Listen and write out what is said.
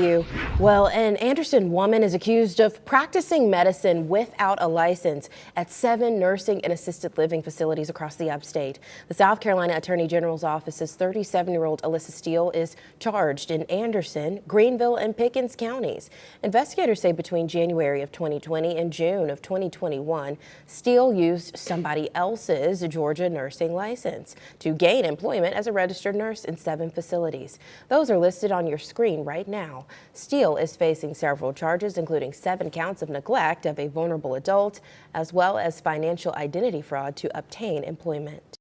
You. Well, an Anderson woman is accused of practicing medicine without a license at seven nursing and assisted living facilities across the upstate. The South Carolina Attorney General's office's 37-year-old Alyssa Steele is charged in Anderson, Greenville, and Pickens counties. Investigators say between January of 2020 and June of 2021, Steele used somebody else's Georgia nursing license to gain employment as a registered nurse in seven facilities. Those are listed on your screen right now. Steele is facing several charges, including seven counts of neglect of a vulnerable adult, as well as financial identity fraud to obtain employment.